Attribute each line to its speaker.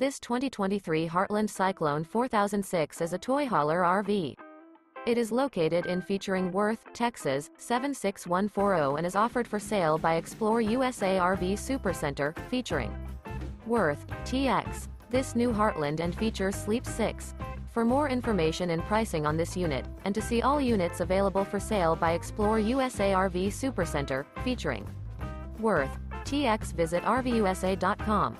Speaker 1: This 2023 Heartland Cyclone 4006 is a toy hauler RV. It is located in featuring Worth, Texas 76140 and is offered for sale by Explore USA RV Supercenter, featuring Worth, TX. This new Heartland and features Sleep 6. For more information and pricing on this unit, and to see all units available for sale by Explore USA RV Supercenter, featuring Worth, TX visit RVUSA.com.